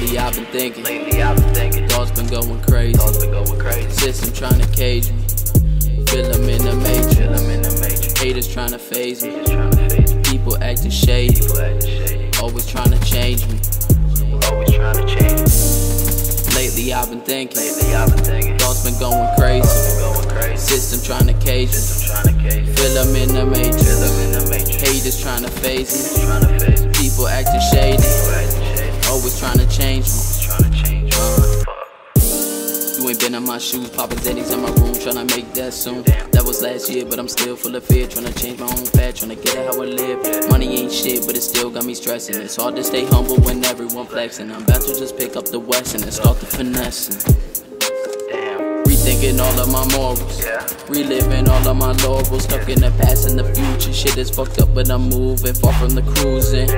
Lately I've been thinking, Lately I've been thinking, thoughts been going crazy. thoughts been going crazy. System trying to cage me. Feel I'm in the matrix. Feel I'm in the matrix. Haters trying to faze me. Trying to face me. People acting shady. People acting shady. Always trying to change me. Always trying to change. Lately I've been thinking, Lately I've been thinking, thoughts been going crazy. thoughts been going crazy. System trying to cage me. Just trying to cage me. Feel I'm in the Feel matrix. I'm in the matrix. Haters trying to faze me. Just trying to face me. People acting shady. People acting shady. Always trying to change me. Always trying to change. Fuck. You ain't been in my shoes, popping zeddies in my room, tryna make that soon. That was last year, but I'm still full of fear, tryna change my own path, tryna get it how I live. Money ain't shit, but it still got me stressing. It's hard to stay humble when everyone flexing. I'm about to just pick up the Wesson and start the finessing. Rethinking all of my morals. Yeah. Reliving all of my laurels, stuck in the past and the future. Shit is fucked up, but I'm moving far from the cruising.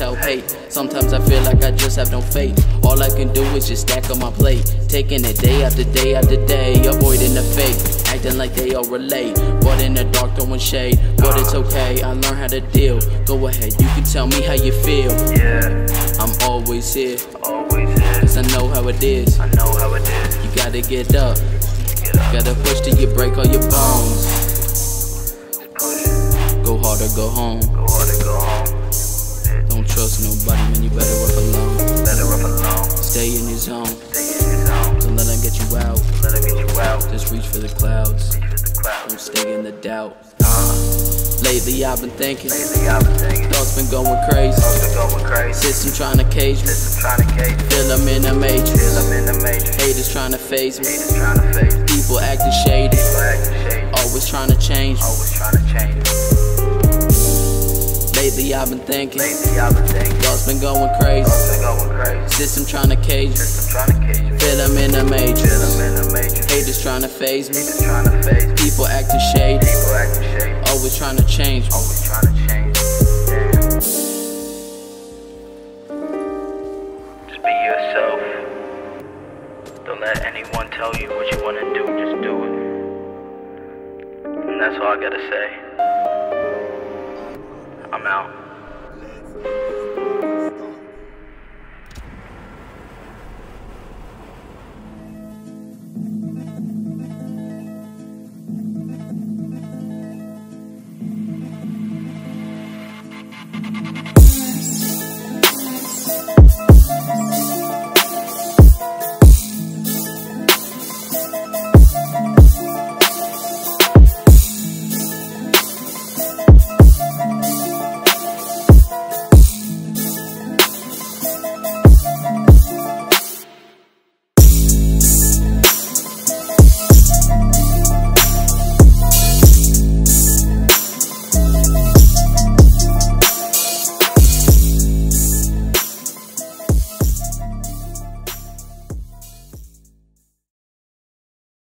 I hate. Sometimes I feel like I just have no faith. All I can do is just stack on my plate. Taking it day after day after day, avoiding the fake. Acting like they all relate, but in the dark throwing shade. But it's okay, I learn how to deal. Go ahead, you can tell me how you feel. Yeah. I'm always here, Always is. cause I know how it is. I know how it is. You gotta get up, Get up. gotta push till you break all your bones. Go hard or go home. Go hard and go home. Trust nobody, man. You better work alone. Better up alone. Stay in your zone. Stay in your zone. Don't let them get you out. Let her get you out. Just reach for the clouds. Reach for the Don't stay in the doubt. Uh, Lately I've been thinking, lately I've been thinking. thoughts been going crazy. Thoughts been going crazy. System trying to cage me. System trying to cage me. Feel I'm in Feel matrix. I'm in the matrix. Haters trying to faze me. Haters trying to face me. People acting shady. People acting shady. Always trying to change me. Always trying to change. Lately I've been thinking, Lately I've been thinking. thoughts been going crazy. Been going crazy. System trying to cage. System trying to cage. Feel I'm in the Feel. I'm in the matrix. Haters trying to faze me. Haters trying to face me. People acting shady. People acting shady. Always trying to change me. Always trying to change. Damn. Just be yourself. Don't let anyone tell you what you want to do. Just do it. And that's all I gotta say. Out.